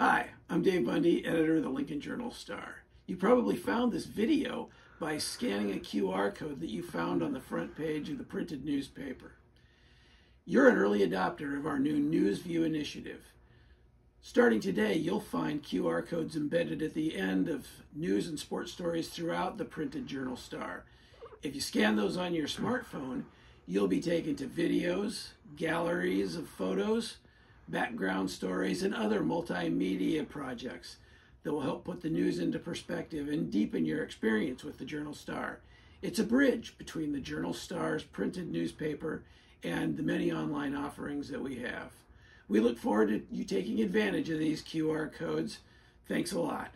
Hi, I'm Dave Bundy, editor of the Lincoln Journal Star. You probably found this video by scanning a QR code that you found on the front page of the printed newspaper. You're an early adopter of our new News View initiative. Starting today, you'll find QR codes embedded at the end of news and sports stories throughout the printed Journal Star. If you scan those on your smartphone, you'll be taken to videos, galleries of photos, background stories, and other multimedia projects that will help put the news into perspective and deepen your experience with the Journal Star. It's a bridge between the Journal Star's printed newspaper and the many online offerings that we have. We look forward to you taking advantage of these QR codes. Thanks a lot.